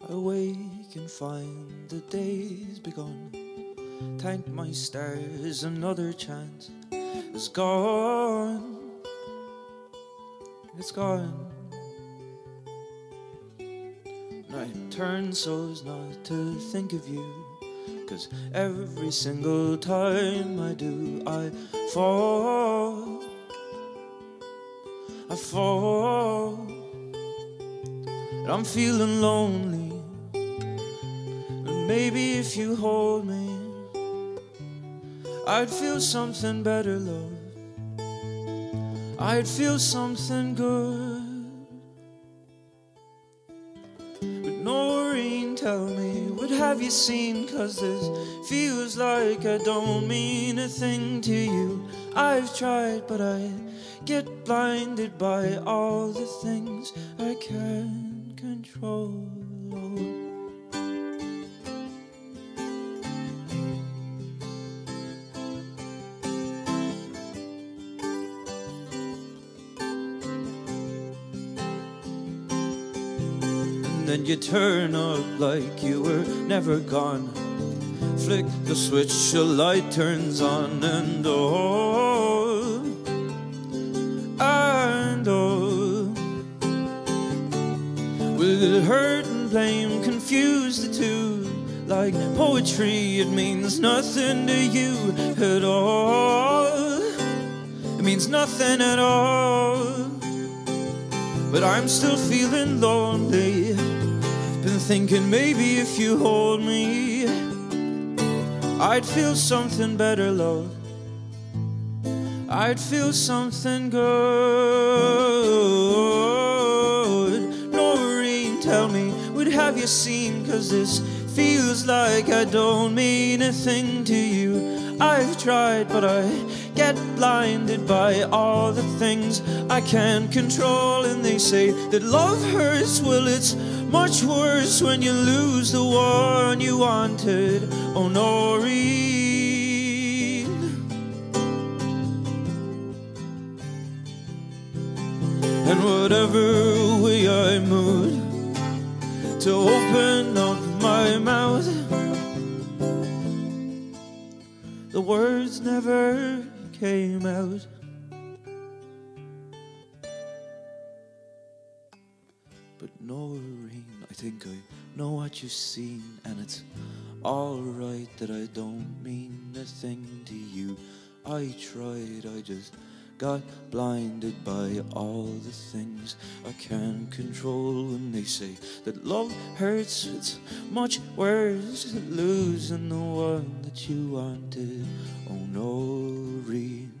I wake and find the day's begun. Thank my stars, another chance is gone. It's gone. I turn so as not to think of you. Cause every single time I do, I fall. I fall. And I'm feeling lonely. Maybe if you hold me, I'd feel something better, love. I'd feel something good. But Nóirín, tell me, what have you seen? Cause this feels like I don't mean a thing to you. I've tried, but I get blinded by all the things I can't control. Then you turn up like you were never gone. Flick the switch, a light turns on, and oh, and oh, will hurt and blame confuse the two? Like poetry, it means nothing to you at all. It means nothing at all. But I'm still feeling lonely. Thinking maybe if you hold me, I'd feel something better, love. I'd feel something good. Nóirín, tell me, what have you seen? Cause this feels like I don't mean a thing to you. I've tried, but I get blinded by all the things I can't control. And they say that love hurts. Well, it's much worse when you lose the one you wanted. Oh. And whatever way I moved to the words never came out. But Nóirín, I think I know what you've seen, and it's alright that I don't mean a thing to you. I tried, I just got blinded by all the things I can't control when they say that love hurts. It's much worse than losing the one that you wanted. Oh, Nóirín.